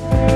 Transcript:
Bye.